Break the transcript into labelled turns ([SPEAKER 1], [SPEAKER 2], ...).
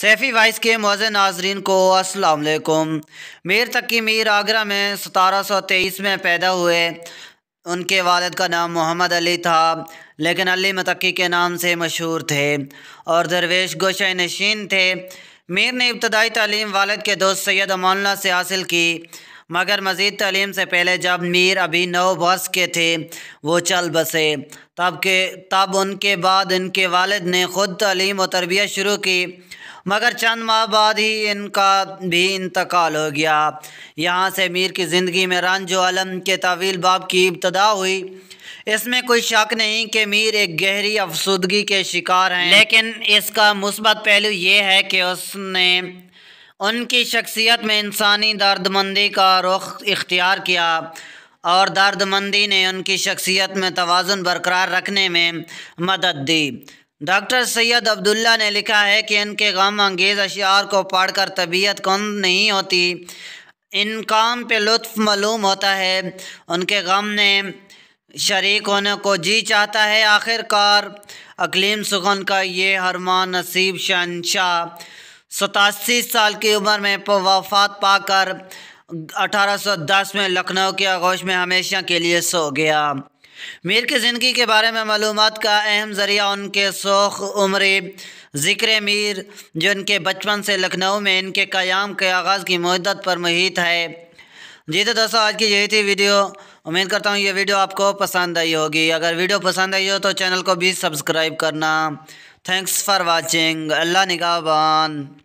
[SPEAKER 1] Saifi vice के मौज़ नाजरीन को असलकुम मीर तकी मीर आगरा में सतारह सौ तेईस में पैदा हुए। उनके वालद का नाम मोहम्मद अली था, लेकिन अली मतकी के नाम से मशहूर थे और दरवेश गोशा नशीन थे। मीर ने इब्तदाई तलीम वालद के दोस्त सैयद अमानुल्ला से हासिल की, मगर मज़ीद तलीम से पहले जब मीर अभी नौ बस के थे, वो चल बसे। तब के, तब उनके बाद इनके वालद ने ख़ुद तलीम व तरबियत शुरू की। मगर चंद माह बाद ही इनका भी इंतकाल हो गया। यहाँ से मीर की ज़िंदगी में रंज अलम के तवील बाब की इब्तदा हुई। इसमें कोई शक नहीं कि मीर एक गहरी अफसुदगी के शिकार हैं। लेकिन इसका मुस्बत पहलू ये है कि उसने उनकी शख्सियत में इंसानी दर्दमंदी का रुख इख्तियार किया और दर्दमंदी ने उनकी शख्सियत में तोज़ुन बरकरार रखने में मदद दी। डॉक्टर सैयद अब्दुल्ला ने लिखा है कि इनके गम अंगेज़ अशार को पढ़कर तबीयत कम नहीं होती। इन काम पे लुत्फ मालूम होता है। उनके गम ने शरीक होने को जी चाहता है आखिरकार। अकलीम सुगन का ये हरमान नसीब शहनशाह, सतासी साल की उम्र में वफात पाकर 1810 में लखनऊ के आगोश में हमेशा के लिए सो गया। मीर की ज़िंदगी के बारे में मालूम का अहम ज़रिया उनके शोख उम्र, ज़िक्र मीर, जो इनके बचपन से लखनऊ में इनके क़याम के आगाज़ की मदत पर मुहित है। जी तो दोस्तों, आज की यही थी वीडियो। उम्मीद करता हूँ ये वीडियो आपको पसंद आई होगी। अगर वीडियो पसंद आई हो तो चैनल को भी सब्सक्राइब करना। Thanks for watching. अल्लाह निगाहबान।